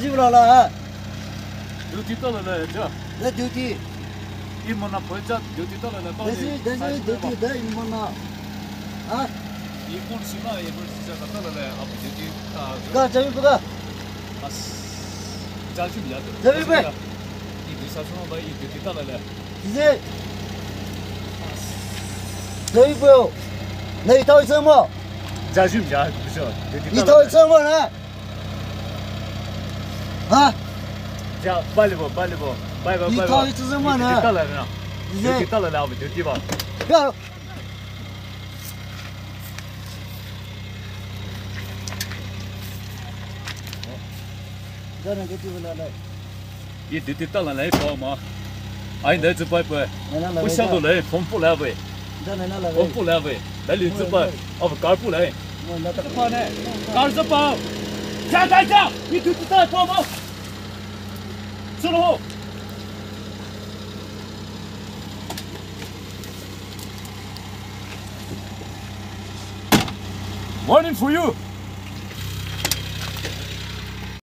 不了了，丢地到了嘞，这那丢地，一毛那不这丢地到了嘞，到但是但是丢地的你们呢？啊，一公斤嘛，也不是这个到了嘞，啊不丢地啊，哥这边不哥，啊，家去比较多。这边不，一丢啥什么吧，一丢地到了嘞，你这，这边不有，那一套一车么？家去比较不是，丢地一套一车么呢？啊，家办了不办了不，办吧办吧。一套一车么呢？到了呢，你丢地这，到了嘞，我们丢地吧。哥，这那个地方来来，一丢地到了嘞，跑嘛，哎，那这拜拜，来来来，我想到 You do the third, Bobo! To the hole! Morning for you!